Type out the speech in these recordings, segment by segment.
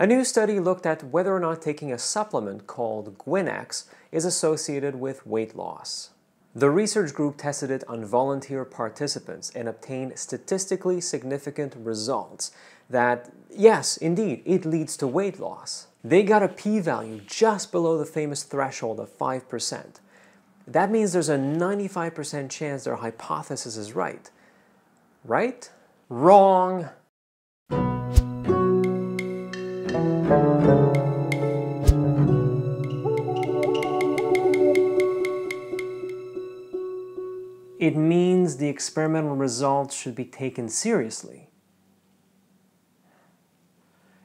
A new study looked at whether or not taking a supplement called Gwynex is associated with weight loss. The research group tested it on volunteer participants and obtained statistically significant results that, yes, indeed, it leads to weight loss. They got a p value just below the famous threshold of 5%. That means there's a 95% chance their hypothesis is right. Right? Wrong. It means the experimental results should be taken seriously.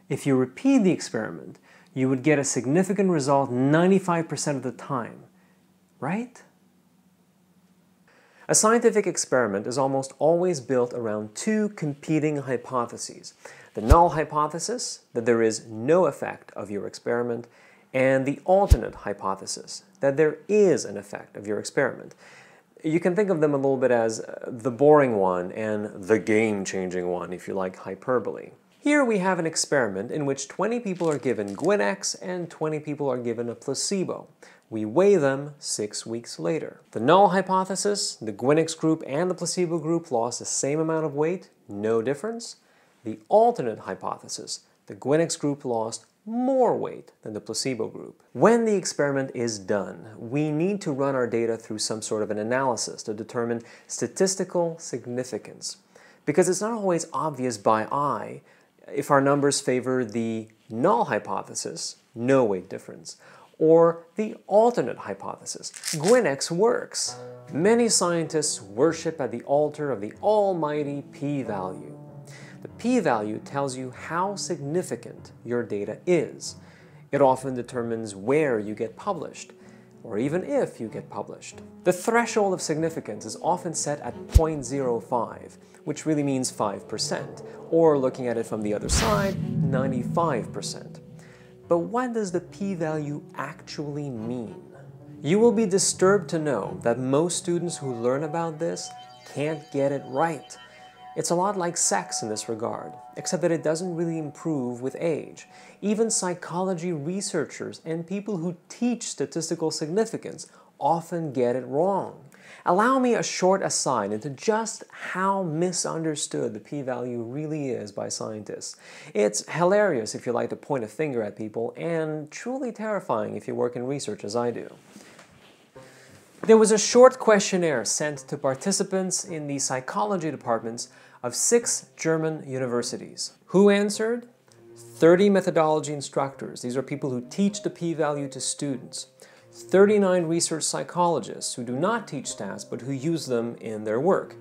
If you repeat the experiment, you would get a significant result 95% of the time, right? A scientific experiment is almost always built around two competing hypotheses. The null hypothesis, that there is no effect of your experiment, and the alternate hypothesis, that there is an effect of your experiment. You can think of them a little bit as uh, the boring one and the game-changing one, if you like hyperbole. Here we have an experiment in which 20 people are given Gwynex and 20 people are given a placebo. We weigh them six weeks later. The null hypothesis, the Gwynex group and the placebo group lost the same amount of weight, no difference. The alternate hypothesis, the Gwynex group lost more weight than the placebo group. When the experiment is done, we need to run our data through some sort of an analysis to determine statistical significance. Because it's not always obvious by eye if our numbers favor the null hypothesis, no weight difference, or the alternate hypothesis, Gwynex works. Many scientists worship at the altar of the almighty p-value. The p-value tells you how significant your data is. It often determines where you get published, or even if you get published. The threshold of significance is often set at 0.05, which really means 5%, or looking at it from the other side, 95%. But what does the p-value actually mean? You will be disturbed to know that most students who learn about this can't get it right. It's a lot like sex in this regard, except that it doesn't really improve with age. Even psychology researchers and people who teach statistical significance often get it wrong. Allow me a short aside into just how misunderstood the p-value really is by scientists. It's hilarious if you like to point a finger at people, and truly terrifying if you work in research as I do. There was a short questionnaire sent to participants in the psychology departments of six German universities. Who answered? 30 methodology instructors. These are people who teach the p-value to students. 39 research psychologists who do not teach stats but who use them in their work.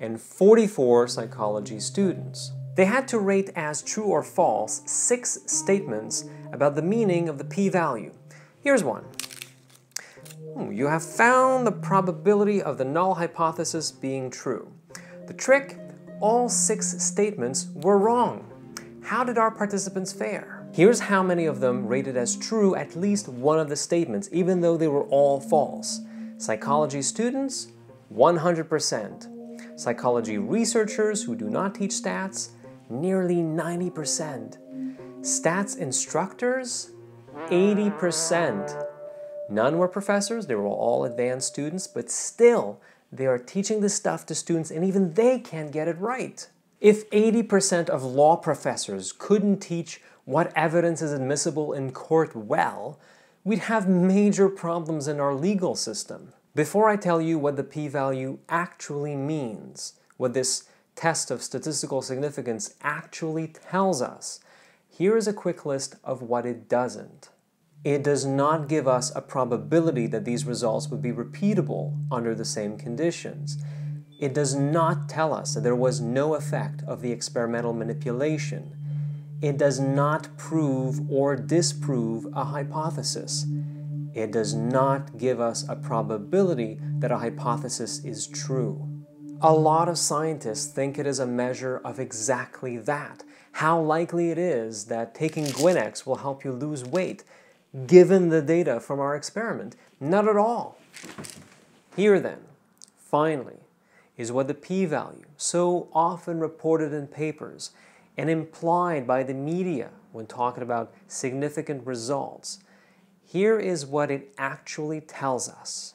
And 44 psychology students. They had to rate as true or false six statements about the meaning of the p-value. Here's one. Hmm, you have found the probability of the null hypothesis being true. The trick all six statements were wrong. How did our participants fare? Here's how many of them rated as true at least one of the statements, even though they were all false. Psychology students, 100%. Psychology researchers who do not teach stats, nearly 90%. Stats instructors, 80%. None were professors, they were all advanced students, but still, they are teaching this stuff to students and even they can't get it right. If 80% of law professors couldn't teach what evidence is admissible in court well, we'd have major problems in our legal system. Before I tell you what the p-value actually means, what this test of statistical significance actually tells us, here is a quick list of what it doesn't it does not give us a probability that these results would be repeatable under the same conditions. It does not tell us that there was no effect of the experimental manipulation. It does not prove or disprove a hypothesis. It does not give us a probability that a hypothesis is true. A lot of scientists think it is a measure of exactly that. How likely it is that taking Gwynex will help you lose weight given the data from our experiment? Not at all. Here then, finally, is what the p-value, so often reported in papers and implied by the media, when talking about significant results. Here is what it actually tells us.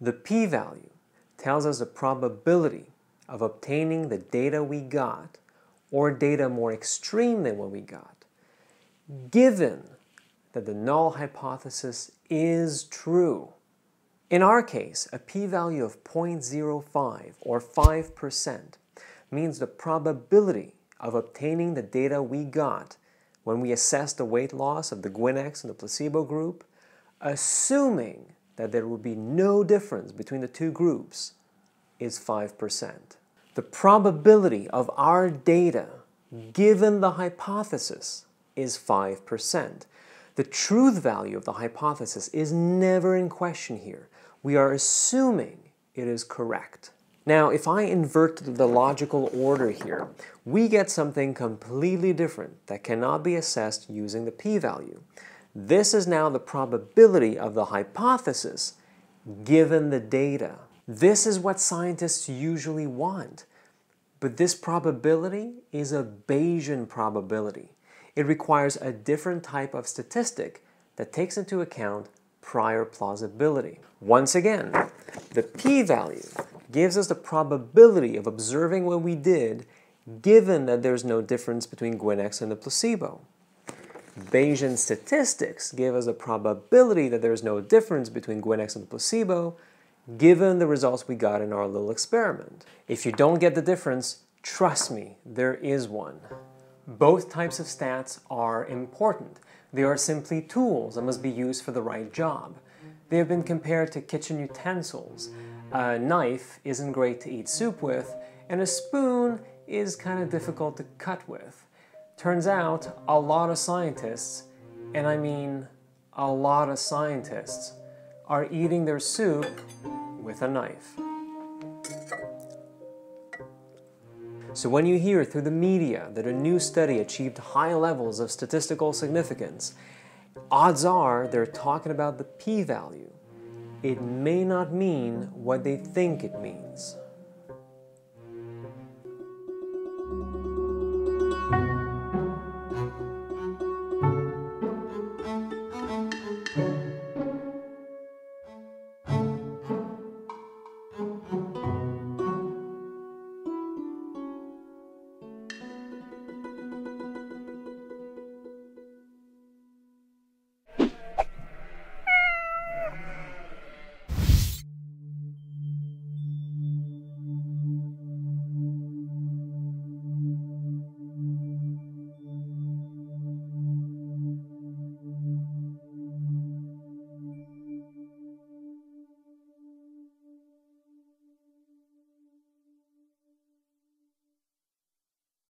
The p-value tells us the probability of obtaining the data we got or data more extreme than what we got, given that the null hypothesis is true. In our case, a p-value of 0.05 or 5% means the probability of obtaining the data we got when we assess the weight loss of the Gwynex and the placebo group, assuming that there will be no difference between the two groups, is 5%. The probability of our data, given the hypothesis, is 5%. The truth value of the hypothesis is never in question here. We are assuming it is correct. Now, if I invert the logical order here, we get something completely different that cannot be assessed using the p-value. This is now the probability of the hypothesis given the data. This is what scientists usually want. But this probability is a Bayesian probability. It requires a different type of statistic that takes into account prior plausibility. Once again, the p-value gives us the probability of observing what we did given that there's no difference between Gwynex and the placebo. Bayesian statistics give us a probability that there's no difference between Gwynex and the placebo given the results we got in our little experiment. If you don't get the difference, trust me, there is one. Both types of stats are important. They are simply tools that must be used for the right job. They have been compared to kitchen utensils. A knife isn't great to eat soup with, and a spoon is kind of difficult to cut with. Turns out, a lot of scientists, and I mean a lot of scientists, are eating their soup with a knife. So when you hear through the media that a new study achieved high levels of statistical significance, odds are they're talking about the p-value. It may not mean what they think it means.